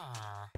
Ah.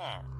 air.